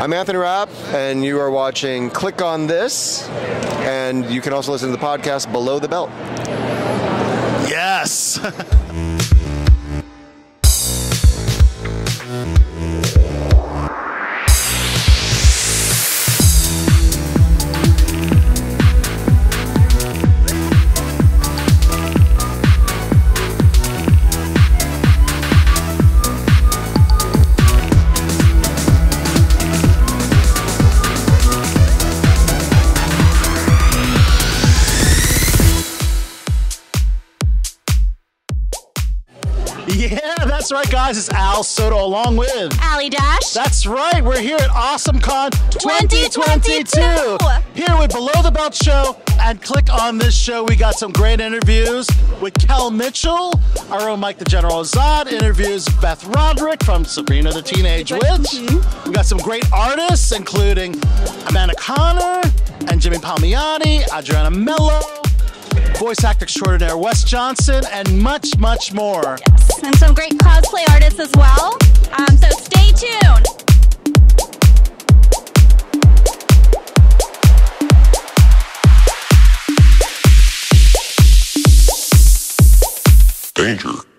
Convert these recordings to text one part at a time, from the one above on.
I'm Anthony Rapp, and you are watching Click on This, and you can also listen to the podcast Below the Belt. Yes. that's right, guys. It's Al Sotto along with. Ali Dash. That's right. We're here at AwesomeCon 2022. 2022. Here with Below the Belt Show. And click on this show. We got some great interviews with Kel Mitchell, our own Mike the General Zod, interviews Beth Broderick from Sabrina the Teenage Witch. Mm-hmm. We got some great artists, including Amanda Connor and Jimmy Palmiotti, Adriana Melo, voice actor extraordinaire Wes Johnson, and much, much more. and some great cosplay artists as well. Um, so stay tuned. Danger.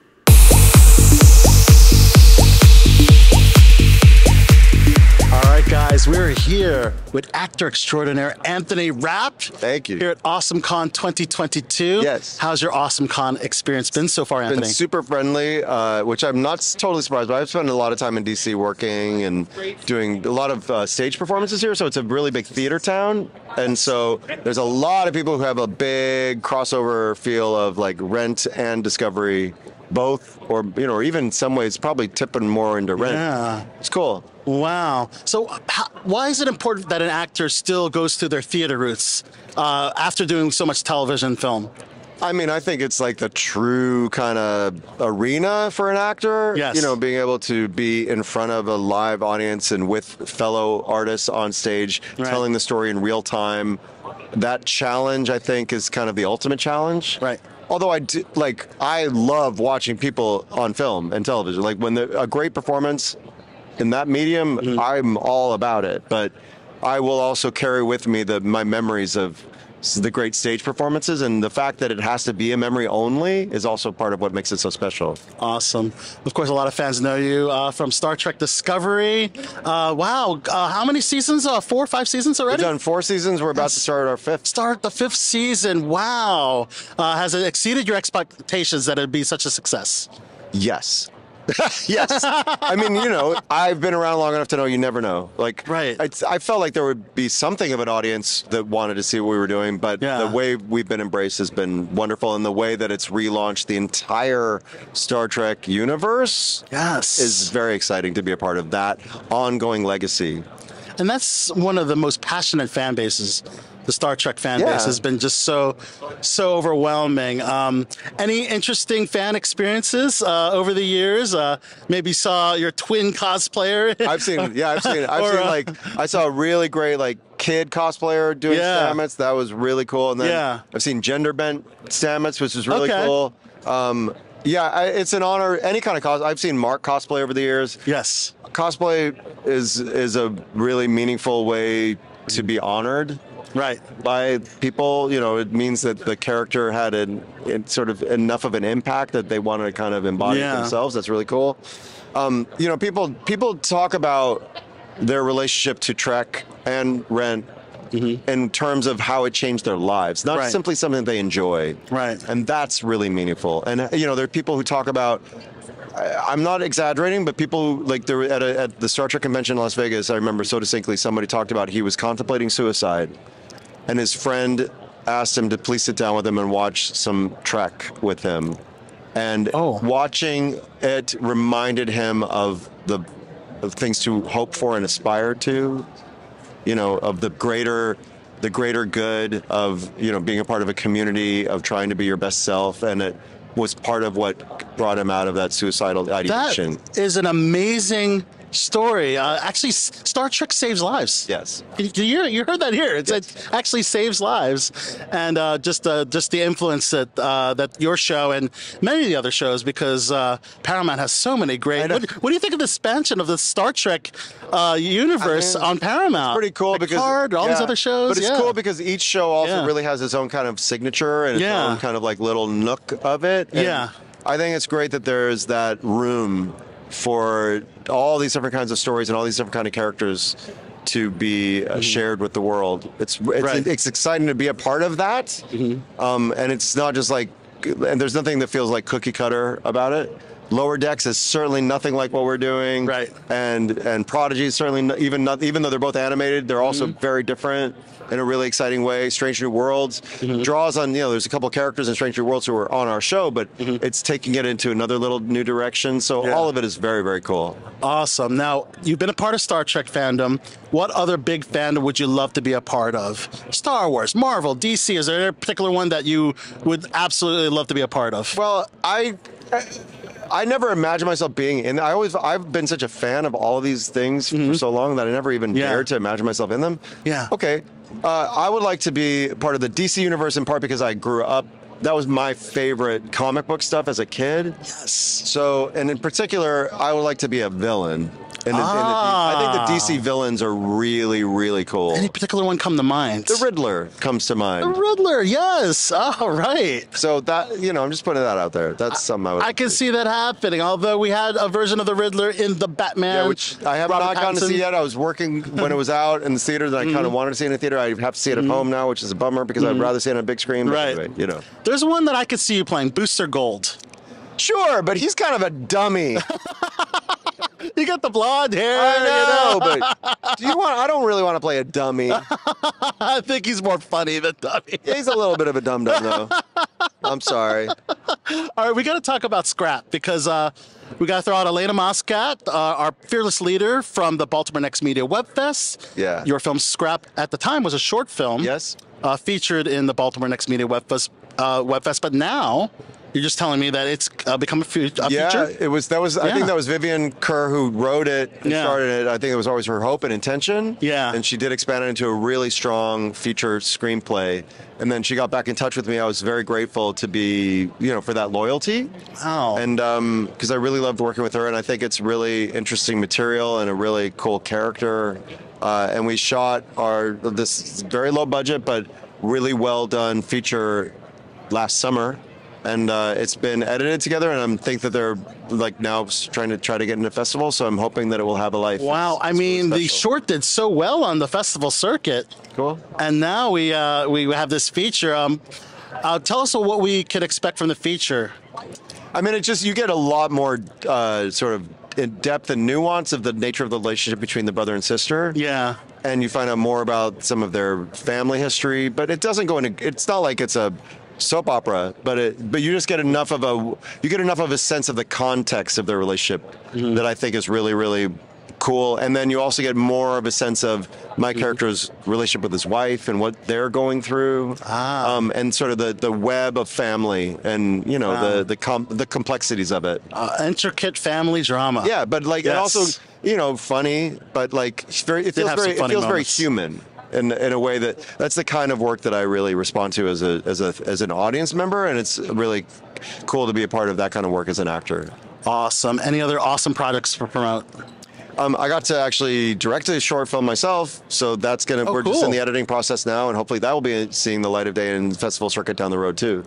Guys, we're here with actor extraordinaire Anthony Rapp. Thank you. Here at AwesomeCon 2022. Yes. How's your AwesomeCon experience been so far, Been Anthony? super friendly, uh, which I'm not totally surprised by. I've spent a lot of time in DC working and doing a lot of uh, stage performances here, so it's a really big theater town. And so there's a lot of people who have a big crossover feel of like Rent and Discovery, both, or you know, or even in some ways probably tipping more into Rent. Yeah. It's cool. Wow. So, how, why is it important that an actor still goes through their theater roots uh, after doing so much television film? I mean, I think it's like the true kind of arena for an actor. Yes. You know, being able to be in front of a live audience and with fellow artists on stage, Right. telling the story in real time. That challenge, I think, is kind of the ultimate challenge. Right. Although I do, like, I love watching people on film and television. Like when the, a great performance in that medium, Mm-hmm. I'm all about it. But I will also carry with me the my memories of the great stage performances, and the fact that it has to be a memory only is also part of what makes it so special. Awesome. Of course, a lot of fans know you uh, from Star Trek Discovery. Uh, wow. Uh, how many seasons? Uh, four or five seasons already? We've done four seasons. We're about to start our fifth. Start the fifth season. Wow. Uh, has it exceeded your expectations that it'd be such a success? Yes. yes. I mean, you know, I've been around long enough to know you never know. Like, Right. I, I felt like there would be something of an audience that wanted to see what we were doing, but Yeah. the way we've been embraced has been wonderful, and the way that it's relaunched the entire Star Trek universe Yes. is very exciting to be a part of that ongoing legacy. And that's one of the most passionate fan bases. The Star Trek fan Yeah. base has been just so, so overwhelming. Um, any interesting fan experiences uh, over the years? Uh, maybe saw your twin cosplayer. I've seen, yeah, I've seen, I've Or, seen uh, like, I saw a really great like kid cosplayer doing Yeah. Stamets. That was really cool. And then Yeah. I've seen gender bent Stamets, which is really Okay. cool. Um, yeah, I, it's an honor. Any kind of cos. I've seen Mark cosplay over the years. yes. Cosplay is is a really meaningful way to be honored Right. by people. You know, it means that the character had an it sort of enough of an impact that they wanted to kind of embody Yeah. themselves. That's really cool. Um, you know, people people talk about their relationship to Trek and Rent in terms of how it changed their lives, not Mm-hmm. Right. simply something they enjoy. Right. And that's really meaningful. And you know, there are people who talk about. I'm not exaggerating, but people like there were at, a, at the Star Trek convention in Las Vegas. I remember so distinctly. Somebody talked about he was contemplating suicide, and his friend asked him to please sit down with him and watch some Trek with him. And Oh. watching it reminded him of the of things to hope for and aspire to. You know, of the greater the greater good of you know being a part of a community of trying to be your best self, and it was part of what brought him out of that suicidal ideation. is an amazing story. Uh, actually, Star Trek saves lives. Yes. You, you, you heard that here. It's, It actually saves lives, and uh, just uh, just the influence that uh, that your show and many of the other shows, because uh, Paramount has so many great. What, what do you think of the expansion of the Star Trek uh, universe I mean, on Paramount? pretty cool because Picard, all these other shows. But it's yeah. cool because each show also Yeah. really has its own kind of signature and its Yeah. own kind of like little nook of it. And Yeah. I think it's great that there's that room for all these different kinds of stories and all these different kind of characters to be uh, shared with the world. It's it's, Mm-hmm. Right. Mm-hmm. it's exciting to be a part of that. Um, and it's not just like and there's nothing that feels like cookie cutter about it. Lower Decks is certainly nothing like what we're doing, Right. And and Prodigy is certainly not, even not, even though they're both animated, they're also Mm-hmm. very different in a really exciting way. Strange New Worlds Mm-hmm. draws on you know there's a couple characters in Strange New Worlds who are on our show, but it's taking it into another little new direction. So Mm-hmm. Yeah. all of it is very very cool. Awesome. Now, you've been a part of Star Trek fandom. What other big fandom would you love to be a part of? Star Wars, Marvel, DC. Is there a particular one that you would absolutely love to be a part of? Well, I. I never imagined myself being in. I always, I've been such a fan of all of these things for so long that I never even Mm-hmm. Yeah. dared to imagine myself in them. Yeah. Okay. Uh, I would like to be part of the DC universe in part because I grew up. That was my favorite comic book stuff as a kid. Yes. So, and in particular, I would like to be a villain. In the, Ah. I think the DC villains are really, really cool. Any particular one come to mind? The Riddler comes to mind. The. Riddler, yes. All right. So that you know, I'm just putting that out there. That's something I would. I can see that happening. Although we had a version of the Riddler in the Batman, Yeah, which I have Robert not gotten to see yet. I was working when it was out in the theater that I Mm-hmm. kind of wanted to see in the theater. I have to see it at home now, which is a bummer because I'd rather see it on a big screen. But Right. anyway, you know. There's one that I could see you playing, Booster Gold. Sure, but he's kind of a dummy. You got the blonde hair. I you know, know. but do you want? I don't really want to play a dummy. I think he's more funny than Dummy. He's a little bit of a dum dum though. I'm sorry. All right, we got to talk about Scrap because uh, we got to throw out Elena Moscat, uh, our fearless leader from the Baltimore Next Media Web Fest. Yeah. Your film Scrap at the time was a short film. Yes. Uh, featured in the Baltimore Next Media Web Fest, uh, Web Fest, but now you're just telling me that it's uh, become a, fu- a Yeah, feature. it was. That was. I think that was Vivian Kerr who wrote it and Yeah. started it. I think it was always her hope and intention. Yeah. and she did expand it into a really strong feature screenplay. And then she got back in touch with me. I was very grateful to be, you know, for that loyalty. Wow. And because I really loved working with her, and I think it's really interesting material and a really cool character. Uh, and we shot our this very low budget but really well done feature last summer, and uh, it's been edited together. And I think that they're like now trying to try to get into festival. So I'm hoping that it will have a life. wow. It's- I it's really mean, the short did so well on the festival circuit. Cool. And now we uh, we have this feature. Um, uh, tell us what we could expect from the feature. I mean, it just you get a lot more uh, sort of in depth and nuance of the nature of the relationship between the brother and sister. Yeah. and you find out more about some of their family history. But it doesn't go into. It's not like it's a soap opera, but it. But you just get enough of a. You get enough of a sense of the context of their relationship that I think is really, really cool. And then you also get more of a sense of my character's relationship with his wife and what they're going through, Ah. um, and sort of the, the web of family and you know Wow. the the com- the complexities of it. Uh, intricate family drama. Yeah, but like Yes. and also you know funny, but like very it feels very it feels very human in in a way that that's the kind of work that I really respond to as a as a as an audience member, and it's really cool to be a part of that kind of work as an actor. Awesome. Any other awesome projects to promote? Um, I got to actually direct a short film myself, so that's gonna. Oh, we're just in the editing process now, and hopefully that will be seeing the light of day in the festival circuit down the road too.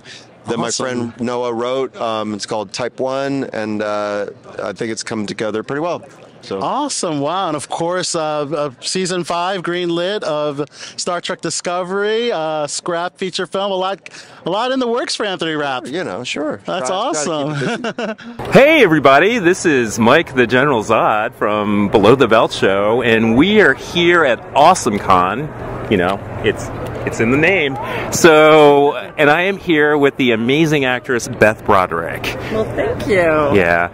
That my friend Noah wrote. Um, it's called Type One, and uh, I think it's come together pretty well. So Awesome. Wow. And of course, uh, uh, season five, green lit of Star Trek Discovery, uh, scrap feature film. A lot, a lot in the works for Anthony Rapp. you know, sure. That's Try- try to keep it busy. Hey everybody, this is Mike the General Zod from Below the Belt Show, and we are here at AwesomeCon. You know, it's it's in the name. So, and I am here with the amazing actress Beth Broderick. Well, thank you. Yeah.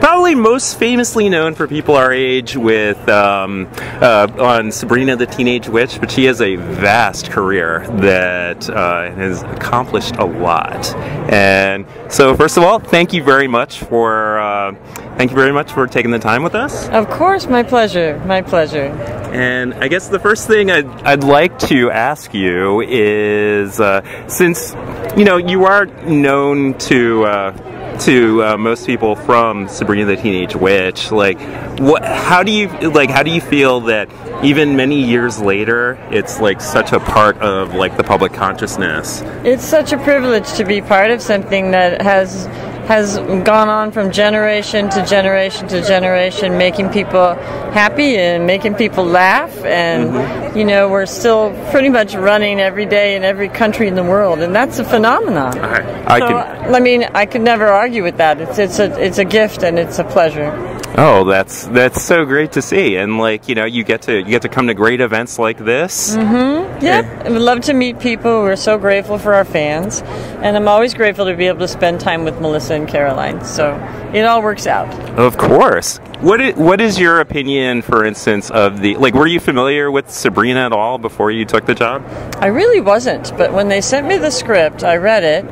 Probably most famously known for people our age with um, uh, on Sabrina the Teenage Witch, but she has a vast career that uh, has accomplished a lot. And so, first of all, thank you very much for uh, thank you very much for taking the time with us. Of course, my pleasure. My pleasure. And I guess the first thing I'd, I'd like to ask you is uh, since you know you are known to uh, to uh, most people from Sabrina the Teenage Witch, like what? How do you like? How do you feel that even many years later, it's like such a part of like the public consciousness? It's such a privilege to be part of something that has has gone on from generation to generation to generation, making people happy and making people laugh. And, mm-hmm. you know, we're still pretty much running every day in every country in the world. And that's a phenomenon. I, I so, can. I mean, I could never argue with that. It's, it's, a, it's a gift and it's a pleasure. Oh, that's that's so great to see, and like you know, you get to you get to come to great events like this. Mm-hmm. Yeah, I would love to meet people. We're so grateful for our fans. And I'm always grateful to be able to spend time with Melissa and Caroline. So it all works out. Of course. What is, what is your opinion, for instance, of the like? Were you familiar with Sabrina at all before you took the job? I really wasn't, but when they sent me the script, I read it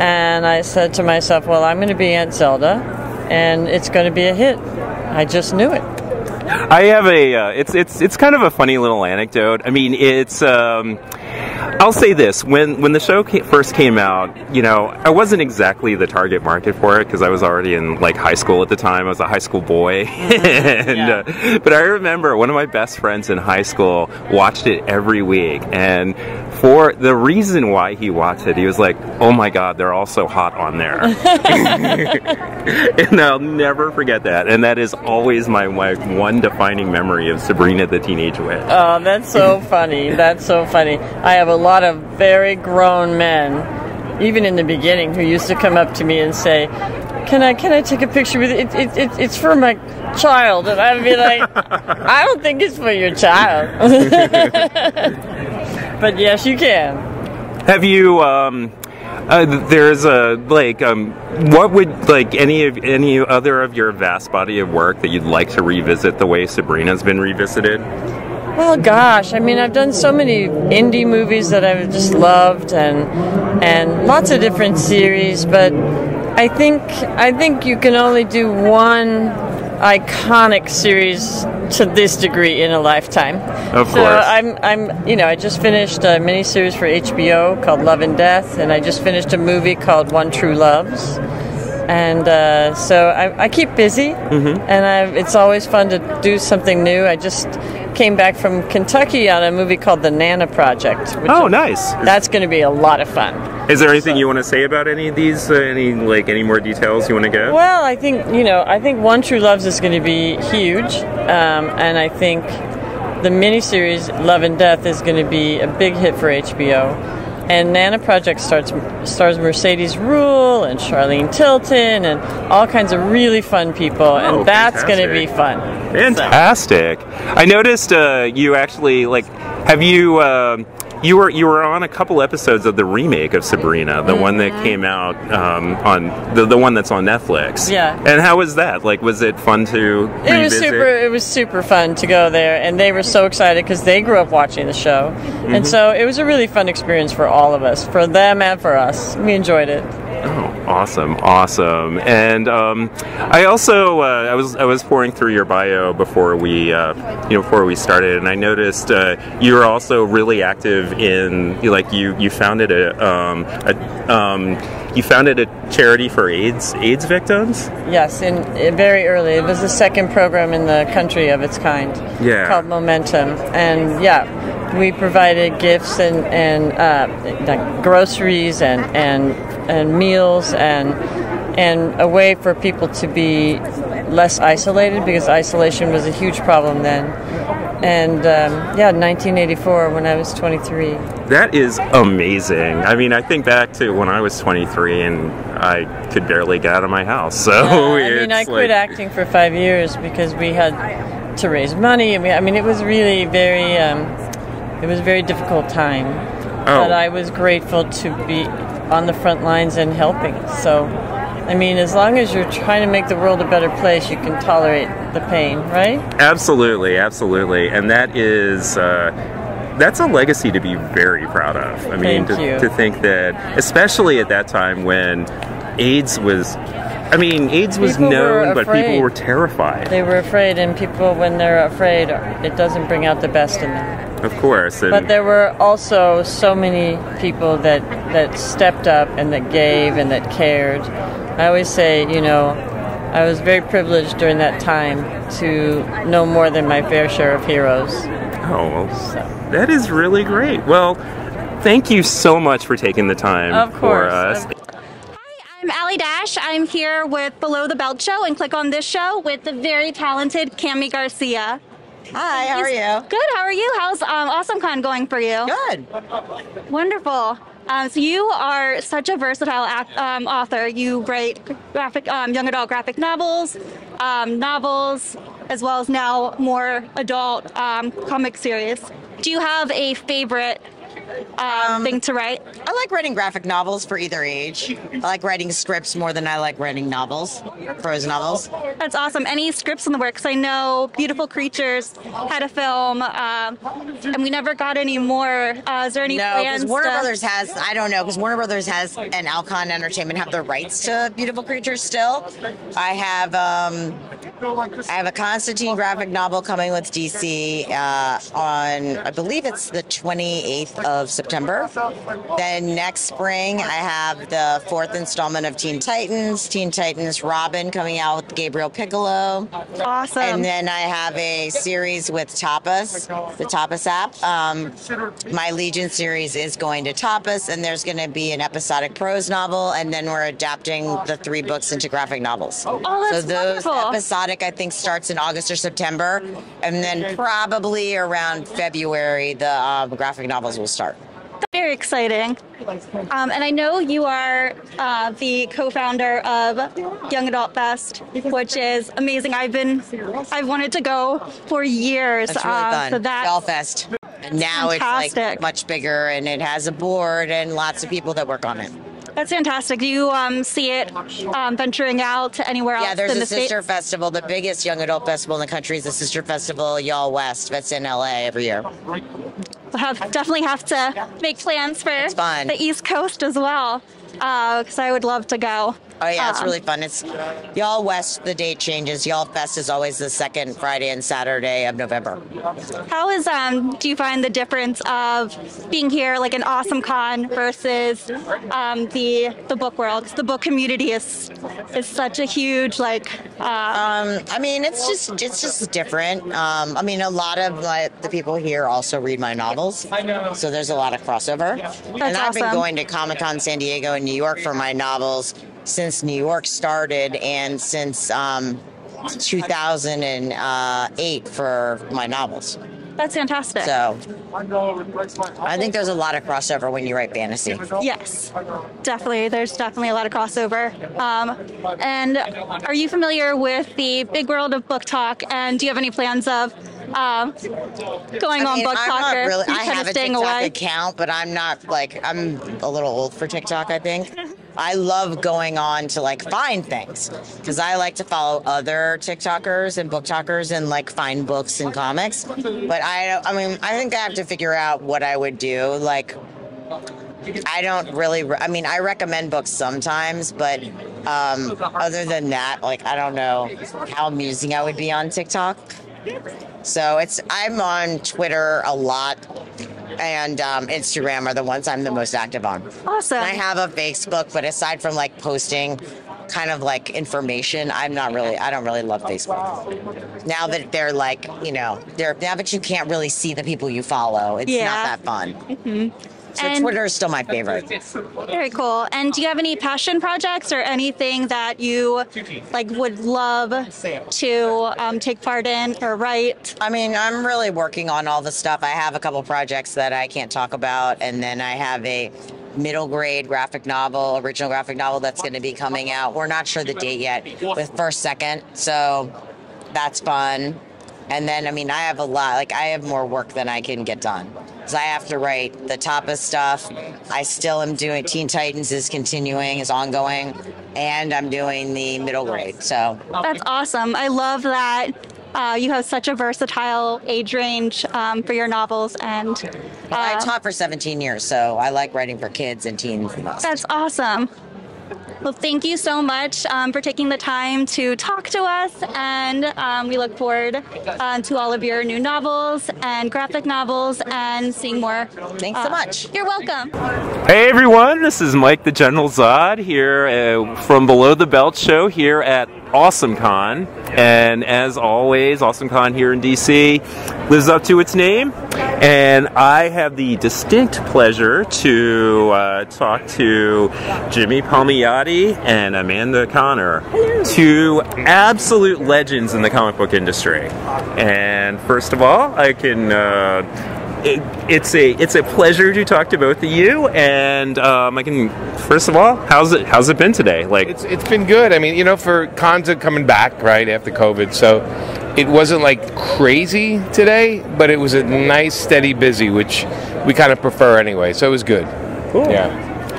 and I said to myself, well, I'm going to be Aunt Zelda and it's going to be a hit. I just knew it. I have a. Uh, it's it's it's kind of a funny little anecdote. I mean, it's. Um, I'll say this: when when the show ca- first came out, you know, I wasn't exactly the target market for it because I was already in like high school at the time. I was a high school boy, and uh, but I remember one of my best friends in high school watched it every week, and for the reason why he watched it, he was like, "Oh my God, they're all so hot on there," and I'll never forget that. And that is always my, my one defining memory of Sabrina the Teenage Witch. Oh, that's so funny. That's so funny. I have a lot of very grown men, even in the beginning, who used to come up to me and say, "Can I can I take a picture with it? it, it it's for my child," and I'd be like, "I don't think it's for your child." but yes, you can. Have you? Um, uh, there's a like. Um, what would like any of any other of your vast body of work that you'd like to revisit the way Sabrina's been revisited? Well, gosh, I mean, I've done so many indie movies that I've just loved, and and lots of different series. But I think I think you can only do one iconic series to this degree in a lifetime. Of so course. I'm I'm you know I just finished a miniseries for HBO called Love and Death, and I just finished a movie called One True Loves. And uh, so I, I keep busy, Mm-hmm. and I, it's always fun to do something new. I just came back from Kentucky on a movie called The Nana Project. Which Oh, nice. That's going to be a lot of fun. Is there anything you want to say about any of these? Uh, any like any more details you want to give? Well, I think you know. I think One True Loves is going to be huge, um, and I think the miniseries Love and Death is going to be a big hit for HBO. And Nana Project starts stars Mercedes Ruehl and Charlene Tilton and all kinds of really fun people, Oh, and that's going to be fun. Fantastic. I noticed uh, you actually like. Have you? Uh, you were you were on a couple episodes of the remake of Sabrina, the one that came out um, on the the one that's on Netflix. Yeah. And how was that? Like, was it fun to It was super. It was super fun to go there, and they were so excited because they grew up watching the show, Mm-hmm. and so it was a really fun experience for all of us, for them and for us. We enjoyed it. Awesome, awesome. And um, I also uh, I was I was pouring through your bio before we uh, you know before we started, and I noticed uh, you were also really active in like you you founded a, um, a um, you founded a charity for AIDS AIDS victims. Yes, in, in very early. It was the second program in the country of its kind. Yeah. Called Momentum, and yeah, we provided gifts and and uh, like groceries and and and meals and and a way for people to be less isolated because isolation was a huge problem then. And um, yeah, 1984 when I was 23. That is amazing. I mean, I think back to when I was 23 and I could barely get out of my house. So I mean, I quit like- acting for five years because we had to raise money. I mean, I mean, it was really very, um, it was a very difficult time. Oh. But I was grateful to be on the front lines and helping. So, I mean, as long as you're trying to make the world a better place, you can tolerate the pain, right? Absolutely, absolutely, and that is uh, that's a legacy to be very proud of. I mean, to, to think that, especially at that time when AIDS was I mean, AIDS was People known, but people were terrified. They were afraid, and people, when they're afraid, it doesn't bring out the best in them. Of course. But there were also so many people that, that stepped up and that gave and that cared. I always say, you know, I was very privileged during that time to know more than my fair share of heroes. Oh, well, that is really great. Well, thank you so much for taking the time Of for course. us. I'm Ali Dash. I'm here with Below the Belt Show and click on this show with the very talented Kami Garcia. Hi, how are you? Good. How are you? How's um, AwesomeCon going for you? Good. Wonderful. Um, so you are such a versatile act, um, author. You write graphic, um, young adult graphic novels, um, novels, as well as now more adult um, comic series. Do you have a favorite um, thing to write? I like writing graphic novels for either age. I like writing scripts more than I like writing novels, prose novels. That's awesome. Any scripts in the works? I know Beautiful Creatures had a film, um, and we never got any more. Uh, is there any No, plans? because Warner to- Brothers has, I don't know, because Warner Brothers has and Alcon Entertainment have the rights to Beautiful Creatures still. I have um, I have a Constantine graphic novel coming with DC uh, on, I believe it's the 28th of September. Then next spring, I have the fourth installment of Teen Titans, Teen Titans Robin coming out with Gabriel Picolo. Awesome. And then I have a series with Tapas, the Tapas app. Um, my Legion series is going to Tapas, and there's going to be an episodic prose novel, and then we're adapting the three books into graphic novels. Oh, that's so those wonderful. episodic, I think, starts in August or September, and then probably around February the um, graphic novels will start. Very exciting. Um, and I know you are uh, the co-founder of Young Adult Fest, which is amazing. I've been, I've wanted to go for years. That's really uh, fun. So that Belfast. And now it's like much bigger, and it has a board and lots of people that work on it. That's fantastic. Do you um, see it um, venturing out to anywhere else Yeah, there's a the sister festival. The biggest young adult festival in the country is the Sister Festival YALLWEST. That's in LA every year. We'll have, definitely have to make plans for the East Coast as well, because I would love to go. Oh yeah, it's Um, really fun. It's YALLWEST. The date changes. YALLFest is always the second Friday and Saturday of November. How is um? Do you find the difference of being here, like an awesome con, versus um, the the book world? the book community is is such a huge like. Uh, Um, I mean, it's just it's just different. Um, I mean, a lot of like, the people here also read my novels, I know. so there's a lot of crossover. That's and I've been going to Comic Con San Diego and New York for my novels since New York started, and since um, 2008 for my novels. that's fantastic. So I think there's a lot of crossover when you write fantasy. Yes, definitely. There's definitely a lot of crossover. Um, and are you familiar with the big world of BookTok? And do you have any plans of um, going I on mean, book I'm talk not really. I have a TikTok away? account, but I'm not like I'm a little old for TikTok. I think. I love going on to like find things because I like to follow other TikTokers and BookTokers and like find books and comics. But I, I mean, I think I have to figure out what I would do. Like, I don't really. Re- I mean, I recommend books sometimes, but um, other than that, like, I don't know how amusing I would be on TikTok. So it's I'm on Twitter a lot, and um, Instagram are the ones I'm the most active on. Awesome. I have a Facebook, but aside from like posting kind of like information, I'm not really I don't really love Facebook. Now that they're like, you know, they're now that you can't really see the people you follow, it's Yeah. not that fun. So And- Twitter is still my favorite. Very cool. And do you have any passion projects or anything that you like would love to um, take part in or write? I mean, I'm really working on all the stuff. I have a couple projects that I can't talk about, and then I have a middle grade graphic novel, original graphic novel that's going to be coming out. We're not sure the date yet with first second, so that's fun. And then, I mean, I have a lot. Like, I have more work than I can get done. Because I have to write the Tapas stuff. I still am doing Teen Titans is continuing, is ongoing, and I'm doing the middle grade. So That's awesome. I love that uh, you have such a versatile age range um, for your novels, and I uh, taught for 17 years, so I like writing for kids and teens that's awesome. Well, thank you so much um, for taking the time to talk to us, and um, we look forward um, to all of your new novels and graphic novels and seeing more. Thanks so Uh, much. You're welcome. Hey everyone, this is Mike the General Zod here uh, from Below the Belt Show here at AwesomeCon. And as always, AwesomeCon here in DC lives up to its name. And I have the distinct pleasure to uh, talk to Jimmy Palmiotti and Amanda Connor, two absolute legends in the comic book industry. And first of all, I can. Uh, it, it's a it's a pleasure to talk to both of you. And um, I can first of all, how's it how's it been today? Like, It's it's been good. I mean, you know, for cons are coming back right after COVID, so it wasn't like crazy today, but it was a nice, steady busy, which we kind of prefer anyway. So it was good. Cool. Yeah.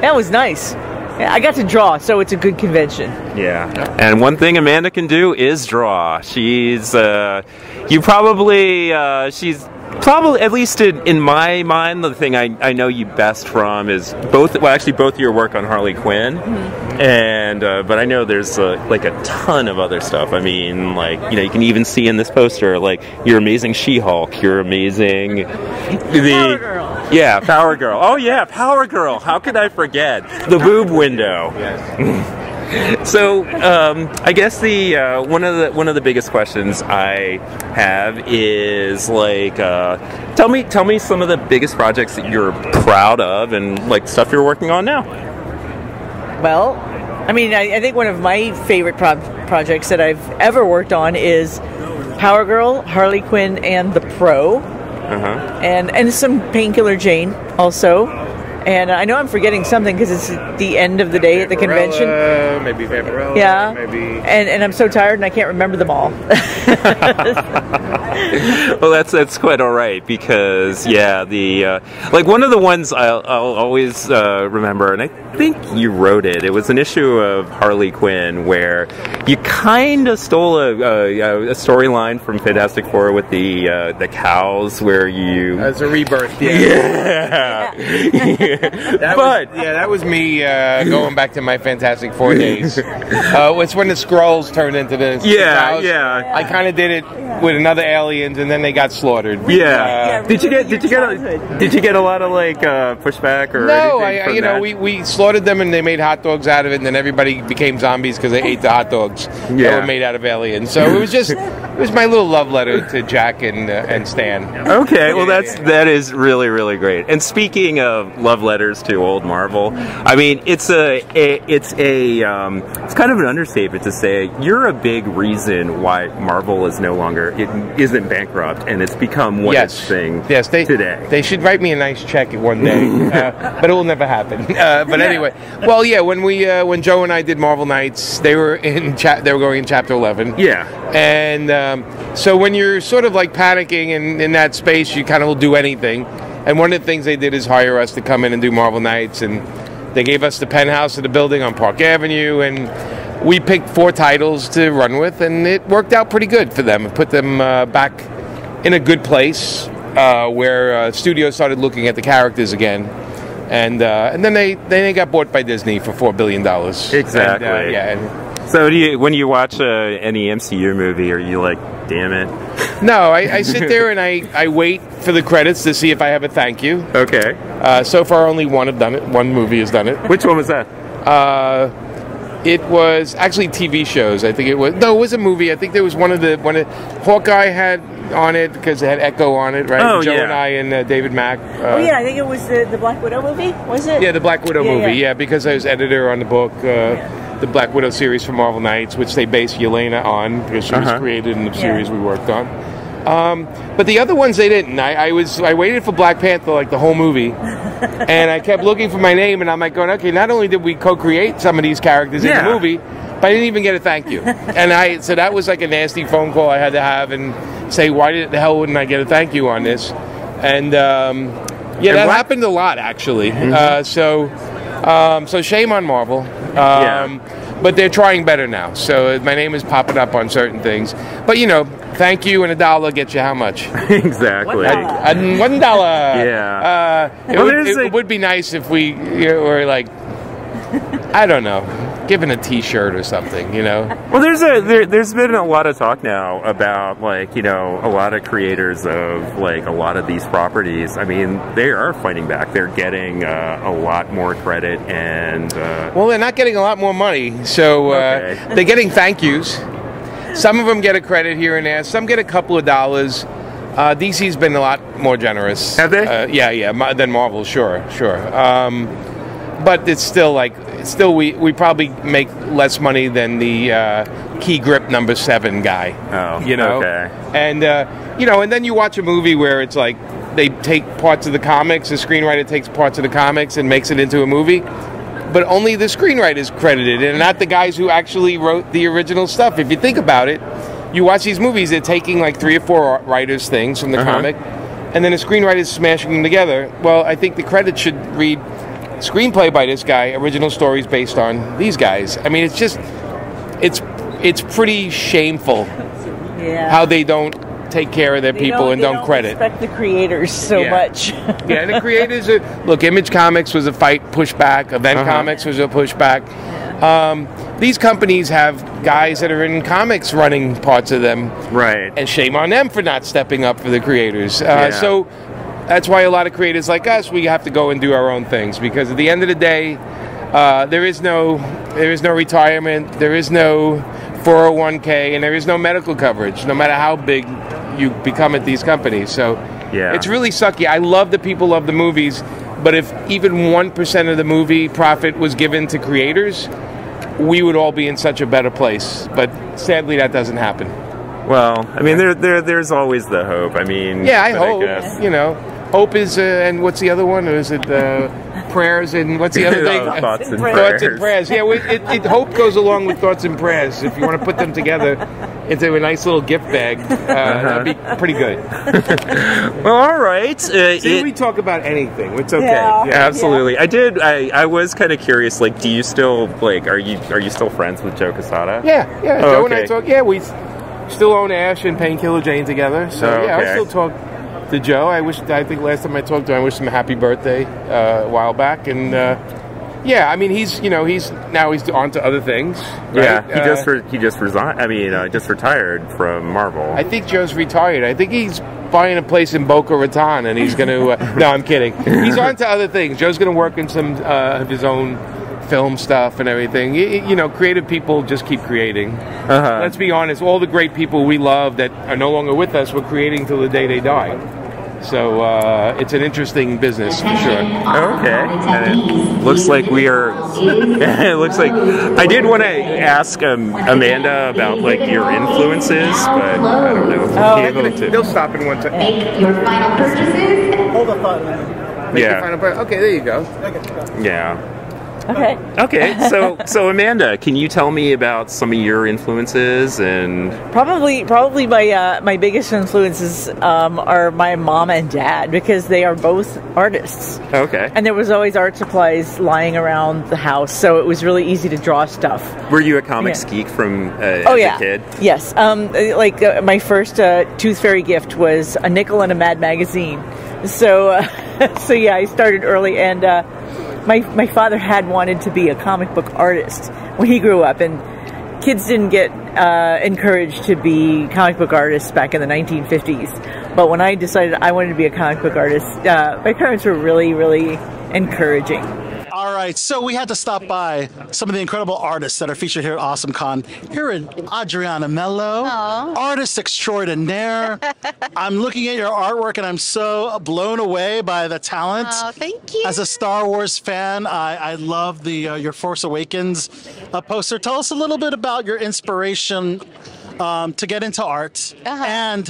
That was nice. I got to draw, so it's a good convention. yeah. And one thing Amanda can do is draw. She's uh, you probably uh, she's. Probably, at least in, in my mind, the thing I, I know you best from is both. Well, actually, both your work on Harley Quinn, and uh, but I know there's uh, like a ton of other stuff. I mean, like you know, you can even see in this poster like your amazing She-Hulk, your amazing the Power Girl. yeah, Power Girl. Oh yeah, Power Girl. How could I forget the boob window? So um, I guess the uh, one of the one of the biggest questions I have is like, uh, tell me tell me some of the biggest projects that you're proud of and like stuff you're working on now. Well, I mean, I, I think one of my favorite pro- projects that I've ever worked on is Power Girl, Harley Quinn, and the Pro, Uh-huh. and and some Painkiller Jane also. And I know I'm forgetting something because it's the end of the day at the convention. Maybe Vampirella. Yeah, Maybe. and and I'm so tired and I can't remember them all. well, that's that's quite all right because yeah, the uh, like one of the ones I'll, I'll always uh, remember, and I think you wrote it. It was an issue of Harley Quinn where you kind of stole a, a, a storyline from Fantastic Four with the uh, the cows, where you As a rebirth. Yeah. yeah. That but was, yeah, that was me uh, going back to my Fantastic Four days. uh, it's when the scrolls turned into the the Yeah, cows. yeah. I kind of did it with another aliens, and then they got slaughtered. yeah. Uh, did you get did you get a, did you get a lot of like uh, pushback or no, anything I, from you know, that? we, we slaughtered them and they made hot dogs out of it, and then everybody became zombies because they ate the hot dogs that were made out of aliens. So it was just, it was my little love letter to Jack and uh, and Stan. Okay, well Yeah, that's yeah. that is really really great. And speaking of love letters to old Marvel, I mean it's a, a it's a um, it's kind of an understatement to say you're a big reason why Marvel is no longer it isn't bankrupt and it's become what yes, it's thing yes, they today. They should write me a nice check one day, uh, but it will never happen. Uh, but anyway, well, yeah, when we uh, when Joe and I did Marvel Knights, they were in cha- they were going in chapter eleven. yeah. And um, so when you're sort of like panicking in, in that space, you kind of will do anything. And one of the things they did is hire us to come in and do Marvel Knights. And they gave us the penthouse of the building on Park Avenue. And we picked four titles to run with. And it worked out pretty good for them. It put them uh, back in a good place uh, where uh, studios started looking at the characters again. And, uh, and then they then they got bought by Disney for four billion dollars. Exactly. And, uh, yeah. and- So do you when you watch uh, any MCU movie, are you like, damn it? No, I, I sit there and I, I wait for the credits to see if I have a thank you. Okay. Uh, so far, only one have done it. One movie has done it. Which one was that? Uh, it was actually TV shows. I think it was. No, it was a movie. I think there was one of the one of Hawkeye had on it because it had Echo on it, right? Oh, Joe yeah. and I and uh, David Mack. Uh, oh yeah, I think it was the, the Black Widow movie. Was it? Yeah, the Black Widow Yeah, movie. yeah. Yeah. because I was editor on the book, uh, the Black Widow series from Marvel Knights, which they based Yelena on because she Uh-huh. was created in the Yeah. series we worked on. Um, but the other ones they didn't. I, I was I waited for Black Panther like the whole movie, and I kept looking for my name, and I'm like going, okay, not only did we co-create some of these characters in Yeah. the movie, but I didn't even get a thank you. and I so that was like a nasty phone call I had to have and say, why did the hell wouldn't I get a thank you on this? And um, yeah, that what- happened a lot actually. Uh, so um, so shame on Marvel. Um, Yeah. But they're trying better now. So my name is popping up on certain things. But you know, thank you and a dollar gets you how much? exactly. One dollar. And one dollar. Yeah. Uh, it, Well, would, there's it a- would be nice if we you know, were like, I don't know. Given a T-shirt or something, you know. Well, there's a there, there's been a lot of talk now about like you know a lot of creators of like a lot of these properties. I mean, they are fighting back. They're getting uh, a lot more credit and uh, Well, they're not getting a lot more money, so uh, Okay. they're getting thank yous. Some of them get a credit here and there. Some get a couple of dollars. Uh, DC's been a lot more generous. Have they? Uh, yeah, yeah, than Marvel. Sure, sure. Um, but it's still like, still we, we probably make less money than the uh, key grip number seven guy. Oh, you know. okay. And uh, you know, and then you watch a movie where it's like they take parts of the comics. The screenwriter takes parts of the comics and makes it into a movie but only the screenwriter is credited and not the guys who actually wrote the original stuff. If you think about it, you watch these movies, they're taking like three or four writers' things from the Uh-huh. comic, and then a screenwriter is smashing them together. Well, I think the credit should read screenplay by this guy, original stories based on these guys. I mean, it's just, it's, it's pretty shameful Yeah. how they don't take care of their They people and they don't, credit. respect the creators so Yeah. much. yeah, the creators are look. Image Comics was a fight pushback. Event Uh-huh. Comics was a pushback. Um, these companies have guys that are in comics running parts of them, right. and shame on them for not stepping up for the creators. Uh, Yeah. So that's why a lot of creators like us we have to go and do our own things because at the end of the day, uh, there is no there is no retirement, there is no 401k, and there is no medical coverage, no matter how big you become at these companies. So Yeah. it's really sucky. I love the people love the movies, but if even one percent of the movie profit was given to creators, we would all be in such a better place. But sadly, that doesn't happen. Well, I mean, there, there, there's always the hope. I mean, Yeah, I hope. guess- you know, hope is, uh, and what's the other one? Or is it uh, prayers and what's the other thing? Thoughts and Thoughts and prayers. prayers. Yeah, we, it, it, hope goes along with thoughts and prayers. If you want to put them together into a nice little gift bag, uh, that'd be pretty good. Well, all right. Uh, See, it- we talk about anything. It's okay. Yeah. Absolutely, I did. I, I was kind of curious. Like, do you still like? Are you are you still friends with Joe Quesada? Yeah, yeah. Oh, Joe and I okay. talk. Yeah, we still own Ash and Painkiller Jane together. So Oh, yeah, I still talk to Joe. I wish. I think last time I talked to him, I wished him a happy birthday uh, a while back, and uh, yeah, I mean he's you know he's now he's on to other things. Yeah, he Uh, just re- he just resigned. I mean, uh, just retired from Marvel. I think Joe's retired. I think he's buying a place in Boca Raton, and he's going to. Uh, no, I'm kidding. He's on to other things. Joe's going to work in some uh, of his own film stuff and everything. You know, creative people just keep creating. Uh-huh. Let's be honest. All the great people we love that are no longer with us were creating till the day they die. So uh, it's an interesting business for sure. Okay, and it looks like we are. it looks like I did want to ask um, Amanda about like your influences, but I don't know. if we'll be able to- They'll stop in one second. Make your final purchases Hold the phone. Make your Yeah. final Okay, there you go. yeah. Okay. Okay, so so Amanda, can you tell me about some of your influences and Probably, probably my uh, my biggest influences um, are my mom and dad because they are both artists, okay? and there was always art supplies lying around the house, so it was really easy to draw stuff. Were you a comics Yeah. geek from uh, Oh as yeah, a kid? yes. Um, like uh, my first uh, Tooth Fairy gift was a nickel and a Mad magazine. So, uh, so yeah, I started early, and uh, my my father had wanted to be a comic book artist when he grew up, and kids didn't get uh, encouraged to be comic book artists back in the 1950s. But when I decided I wanted to be a comic book artist, uh, my parents were really, really encouraging. All right, so we had to stop by some of the incredible artists that are featured here at Awesome Con. Here is Adriana Melo, artist extraordinaire. I'm looking at your artwork and I'm so blown away by the talent. Oh, thank you. As a Star Wars fan, I, I love the uh, your Force Awakens uh, poster. Tell us a little bit about your inspiration um, to get into art, Uh-huh. and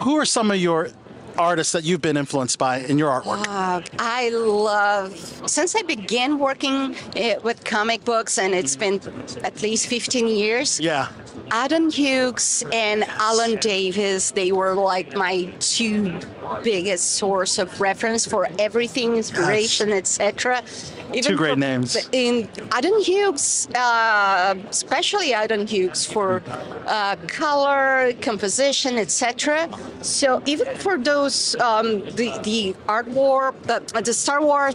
who are some of your artists that you've been influenced by in your artwork? Uh, I love, since I began working uh, with comic books, and it's been at least 15 years, yeah. Adam Hughes and Alan Davis, they were like my two biggest source of reference for everything, inspiration, etc. Two great names. In Adam Hughes, uh, especially Adam Hughes for uh, color, composition, etc. So even for those, um, the the art war, the, the Star Wars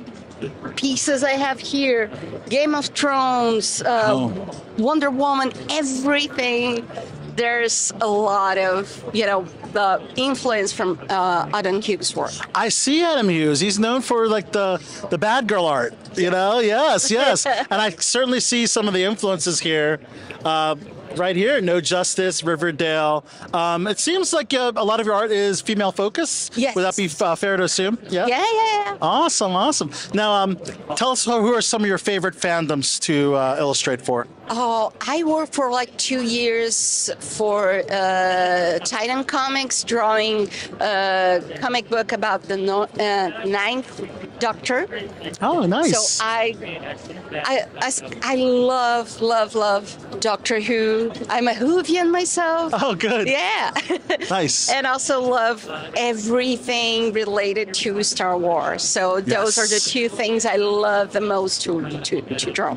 pieces I have here, Game of Thrones, uh, Oh. Wonder Woman, everything. There's a lot of you know the influence from uh, Adam Hughes' work. I see Adam Hughes. He's known for like the the bad girl art. You know, yes, yes. and I certainly see some of the influences here. Uh, right here, No Justice, Riverdale. Um, it seems like uh, a lot of your art is female focus. Yes. Would that be uh, fair to assume? Yeah. Yeah, yeah, yeah. Awesome, awesome. Now, um, tell us who are some of your favorite fandoms to uh, illustrate for. Oh, I worked for like two years for uh, Titan Comics, drawing a comic book about the no, uh, ninth Doctor. Oh, nice. So I, I, I, I love, love, love Doctor Who. I'm a Whovian myself. Oh, good. Yeah. Nice. and also love everything related to Star Wars. So those are the two things I love the most to to, to draw.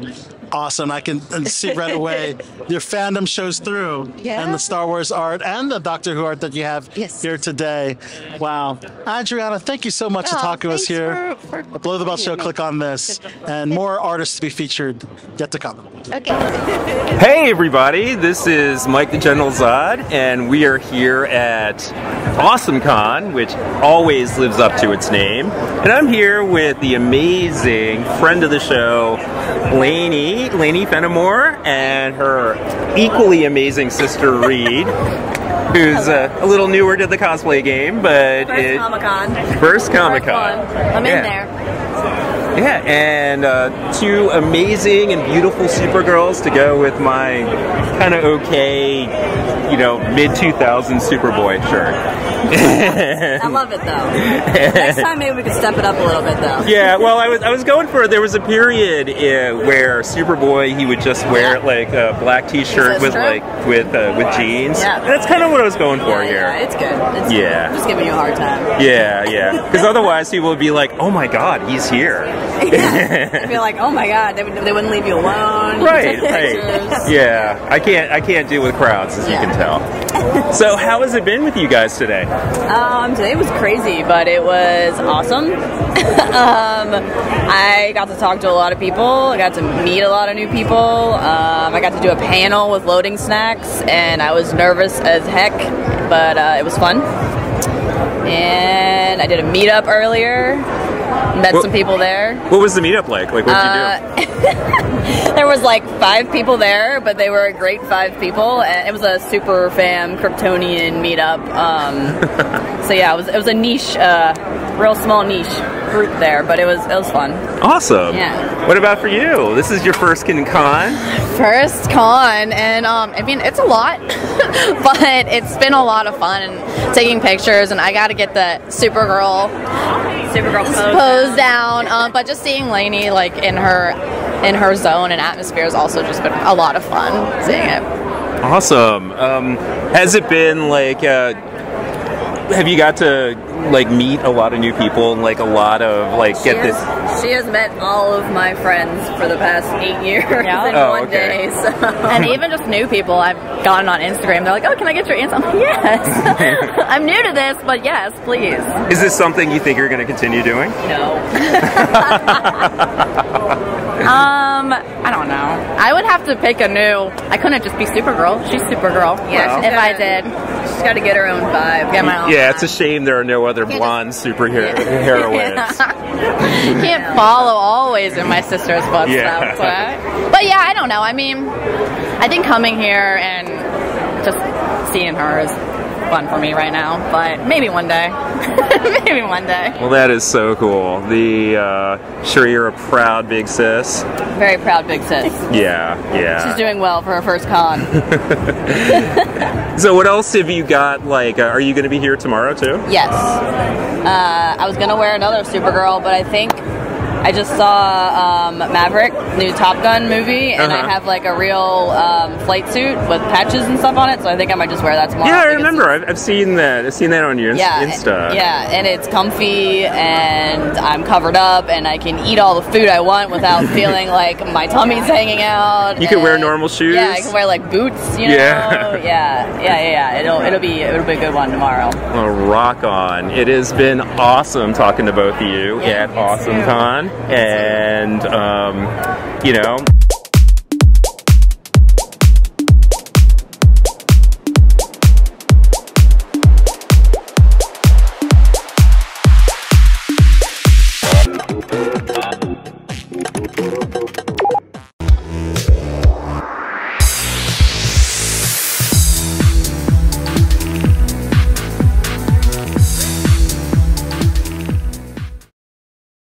Awesome. I can see right away your fandom shows through. Yeah. And the Star Wars art and the Doctor Who art that you have Yes. here today. Wow. Adriana, thank you so much for Oh, talking to us here. for- for At Below the Belt Show, click on this. And more artists to be featured yet to come. Okay. Hey everybody, this is Mike the General Zod, and we are here at AwesomeCon, which always lives up to its name. And I'm here with the amazing friend of the show, Lani, Lani Fenimore, and her equally amazing sister Reid, who's uh, a little newer to the cosplay game, but First it- Comic Con. First Comic Con. I'm Yeah. in there. Yeah, and uh, two amazing and beautiful Supergirls to go with my kind of okay, you know, mid 2000s Superboy shirt. I love it though. Next time maybe we could step it up a little bit though. yeah, well, I was I was going for there was a period uh, where Superboy he would just wear like a black T-shirt with true. like with uh, with jeans. Yeah. that's kind of what I was going for Yeah, here. yeah, it's good. It's Yeah. good. Just giving you a hard time. Yeah, yeah. Because otherwise, people would be like, "Oh my God, he's here." I feel like, oh my god, they, would, they wouldn't leave you alone. right, right. Yeah, I can't I can't deal with crowds, as Yeah. you can tell. So, how has it been with you guys today? Um, today was crazy, but it was awesome. um, I got to talk to a lot of people. I got to meet a lot of new people. Um, I got to do a panel with loading snacks, and I was nervous as heck, but uh, it was fun. And I did a meetup earlier. Met What- some people there. What was the meetup like? Like, what did you do? Uh, there was like five people there, but they were a great five people, and it was a super fam Kryptonian meetup. Um, so yeah, it was it was a niche, uh, real small niche group there, but it was it was fun. Awesome. Yeah. What about for you? This is your first con con. first con and um, i mean it's a lot but it's been a lot of fun and taking pictures and i got to get the supergirl Supergirl pose. pose down um, but just seeing Lani like in her in her zone and atmosphere has also just been a lot of fun seeing it Awesome. Um, has it been like? Uh, have you got to like meet a lot of new people and like a lot of like She get this? she has met all of my friends for the past eight years Yeah. in Oh, one okay. day. So. and even just new people I've gotten on Instagram. They're like, "Oh, can I get your answer?" I'm like, "Yes." I'm new to this, but yes, please. Is this something you think you're going to continue doing? No. Um, I don't know. I would have to pick a new. I couldn't just be Supergirl. She's Supergirl. Yeah, she's if I gotta- did, She's got to get her own vibe. get my own. Yeah, it's a shame there are no other blonde superhero heroines. Can't follow always in my sister's footsteps. Yeah. But, but yeah, I don't know. I mean, I think coming here and just seeing her is fun for me right now. But maybe one day. maybe one day. Well, that is so cool. The uh, sure you're a proud big sis. Very proud big sis. Yeah, yeah. She's doing well for her first con. So what else have you got? Like, uh, are you going to be here tomorrow too? Yes. Uh, I was gonna wear another Supergirl, but I think I just saw um, Maverick, new Top Gun movie, and Uh-huh. I have like a real um, flight suit with patches and stuff on it. So I think I might just wear that tomorrow. Yeah, I because remember. I've, I've seen that. I've seen that on your Inst- Yeah, Insta. yeah, and it's comfy, and I'm covered up, and I can eat all the food I want without feeling like my tummy's hanging out. You can wear normal shoes. Yeah, I can wear like boots. You know. Yeah. Yeah. yeah, yeah, yeah. It'll it'll be it'll be a good one tomorrow. Well, rock on. It has been awesome talking to both of you Yeah, at. AwesomeCon. And um, you know.